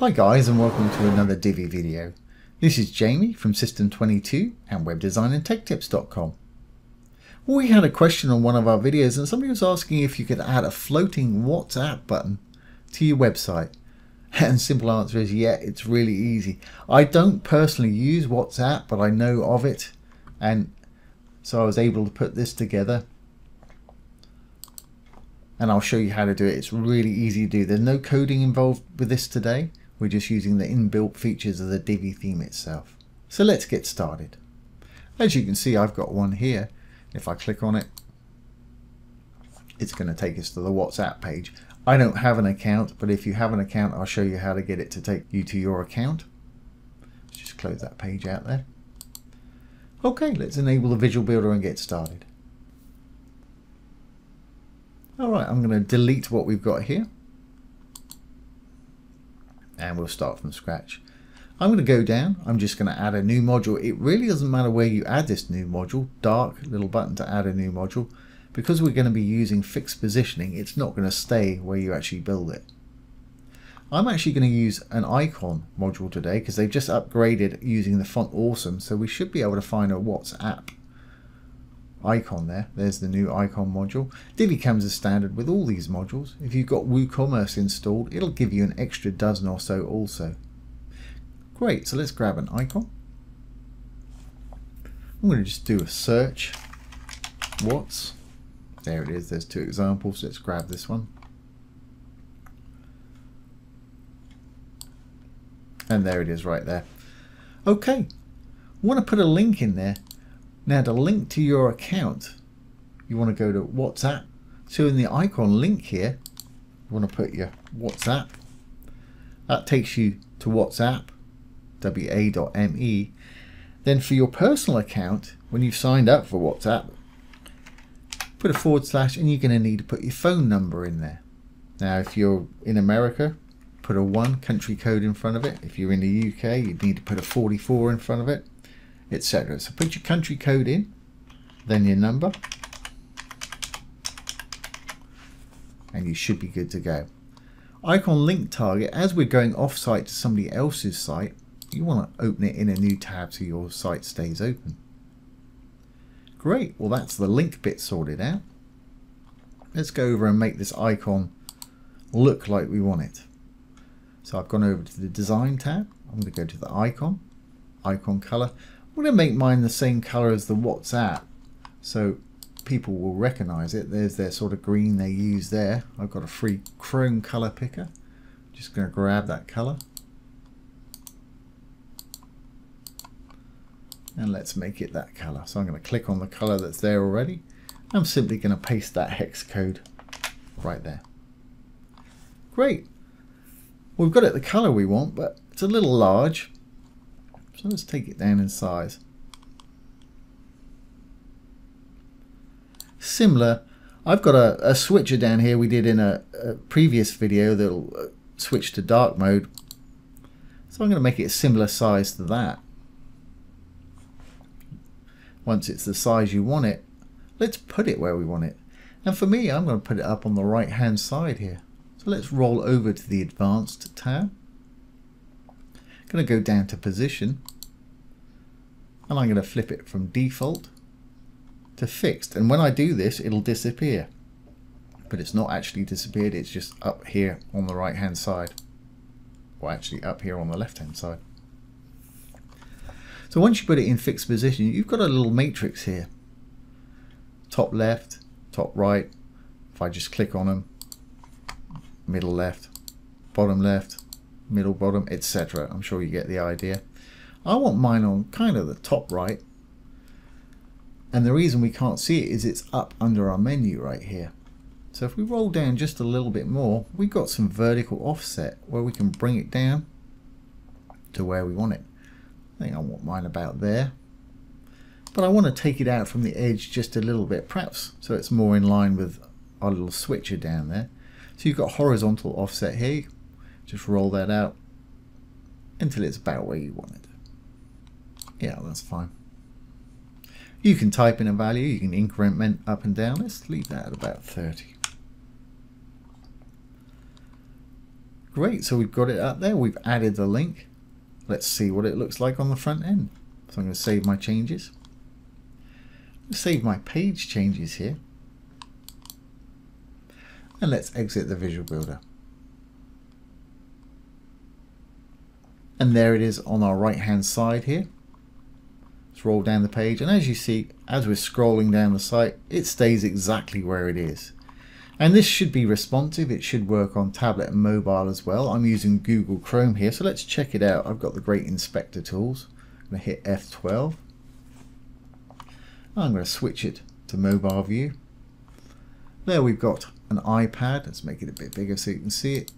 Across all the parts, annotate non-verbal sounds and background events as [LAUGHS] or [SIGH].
Hi guys and welcome to another Divi video. This is Jamie from System22 and webdesignandtechtips.com. We had a question on one of our videos and somebody was asking if you could add a floating WhatsApp button to your website. [LAUGHS] And simple answer is yeah, it's really easy. I don't personally use WhatsApp, but I know of it. And so I was able to put this together and I'll show you how to do it. It's really easy to do. There's no coding involved with this today. We're just using the inbuilt features of the Divi theme itself. So let's get started. As you can see, I've got one here. If I click on it, it's going to take us to the WhatsApp page. I don't have an account, but if you have an account, I'll show you how to get it to take you to your account. Let's just close that page out there. Okay, let's enable the visual builder and get started. Alright, I'm going to delete what we've got here and we'll start from scratch. I'm going to go down. I'm just going to add a new module. It really doesn't matter where you add this new module. Dark, little button to add a new module. Because we're going to be using fixed positioning, it's not going to stay where you actually build it. I'm actually going to use an icon module today because they've just upgraded using the font awesome. So we should be able to find a WhatsApp icon there. There's the new icon module. Divi comes as standard with all these modules. If you've got WooCommerce installed, it'll give you an extra dozen or so also. Great, so let's grab an icon. I'm going to just do a search. What's? There it is, there's two examples. Let's grab this one. And there it is right there. Okay, I want to put a link in there now to link to your account, you want to go to WhatsApp. So in the icon link here, you want to put your WhatsApp. That takes you to WhatsApp, wa.me. Then for your personal account, when you've signed up for WhatsApp, put a forward slash and you're going to need to put your phone number in there. Now if you're in America, put a 1 country code in front of it. If you're in the UK, you need to put a 44 in front of it etc. So put your country code in, then your number, and you should be good to go. Icon link target, as we're going off-site to somebody else's site, you want to open it in a new tab so your site stays open. Great, well that's the link bit sorted out. Let's go over and make this icon look like we want it. So I've gone over to the design tab. I'm going to go to the icon, icon color. I'm going to make mine the same color as the WhatsApp so people will recognize it. There's their sort of green they use there. I've got a free Chrome color picker. Just going to grab that color. And let's make it that color. So I'm going to click on the color that's there already. I'm simply going to paste that hex code right there. Great. We've got it the color we want, but it's a little large. So let's take it down in size. Similar, I've got a, a switcher down here we did in a, a previous video that'll uh, switch to dark mode. So I'm going to make it a similar size to that. Once it's the size you want it, let's put it where we want it. And for me, I'm going to put it up on the right hand side here. So let's roll over to the advanced tab going to go down to position. And I'm going to flip it from default to fixed. And when I do this it'll disappear. But it's not actually disappeared it's just up here on the right hand side. Or actually up here on the left hand side. So once you put it in fixed position you've got a little matrix here. Top left top right. If I just click on them middle left bottom left middle, bottom, etc. I'm sure you get the idea. I want mine on kind of the top right. And the reason we can't see it is it's up under our menu right here. So if we roll down just a little bit more, we've got some vertical offset where we can bring it down to where we want it. I think I want mine about there. But I want to take it out from the edge just a little bit, perhaps so it's more in line with our little switcher down there. So you've got horizontal offset here. Just roll that out until it's about where you want it. Yeah, that's fine. You can type in a value, you can increment up and down. Let's leave that at about 30. Great, so we've got it up there. We've added the link. Let's see what it looks like on the front end. So I'm going to save my changes. Save my page changes here. And let's exit the Visual Builder. And there it is on our right hand side here. Let's roll down the page and as you see, as we're scrolling down the site, it stays exactly where it is. And this should be responsive, it should work on tablet and mobile as well. I'm using Google Chrome here, so let's check it out. I've got the great inspector tools. I'm to hit F12. I'm going to switch it to mobile view. There we've got an iPad. Let's make it a bit bigger so you can see it.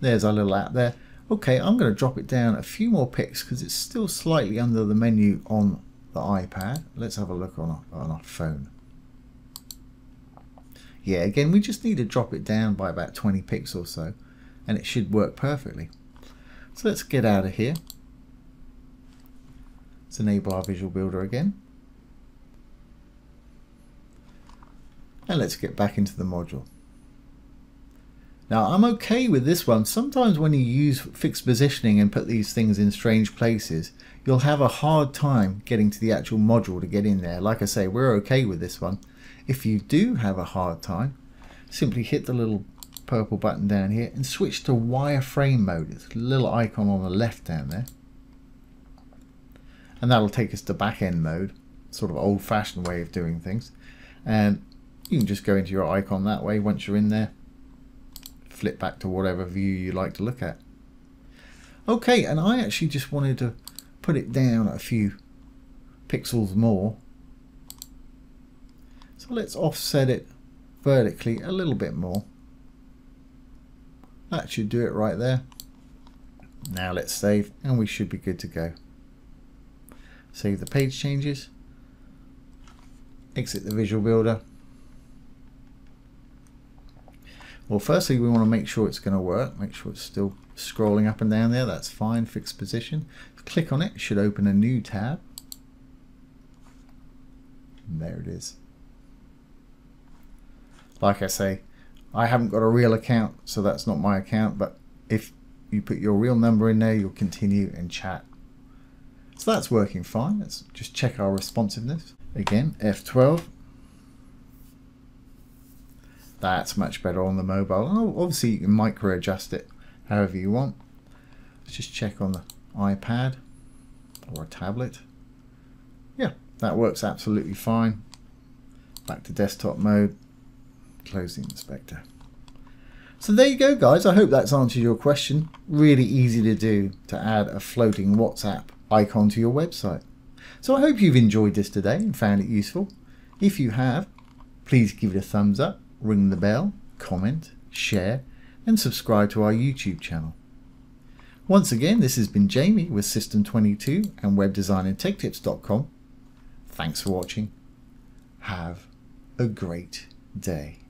There's our little app there. Okay, I'm going to drop it down a few more picks because it's still slightly under the menu on the iPad. Let's have a look on our, on our phone. Yeah, again, we just need to drop it down by about 20 picks or so and it should work perfectly. So let's get out of here. Let's enable our Visual Builder again. And let's get back into the module. Now I'm okay with this one. Sometimes when you use fixed positioning and put these things in strange places, you'll have a hard time getting to the actual module to get in there. Like I say, we're okay with this one. If you do have a hard time, simply hit the little purple button down here and switch to wireframe mode. It's a little icon on the left down there. And that'll take us to back end mode, sort of old fashioned way of doing things. And you can just go into your icon that way once you're in there flip back to whatever view you like to look at. Okay, and I actually just wanted to put it down a few pixels more. So let's offset it vertically a little bit more. That should do it right there. Now let's save and we should be good to go. Save the page changes. Exit the visual builder. Well, firstly, we want to make sure it's going to work. Make sure it's still scrolling up and down there. That's fine. Fixed position. Click on it. it should open a new tab. And there it is. Like I say, I haven't got a real account, so that's not my account. But if you put your real number in there, you'll continue and chat. So that's working fine. Let's just check our responsiveness. Again, F12 that's much better on the mobile. And obviously you can micro adjust it however you want. Let's just check on the iPad or a tablet. Yeah, that works absolutely fine. Back to desktop mode, close the inspector. So there you go guys, I hope that's answered your question. Really easy to do to add a floating WhatsApp icon to your website. So I hope you've enjoyed this today and found it useful. If you have, please give it a thumbs up ring the bell, comment, share, and subscribe to our YouTube channel. Once again, this has been Jamie with System22 and WebDesignAndTechTips.com. Thanks for watching. Have a great day.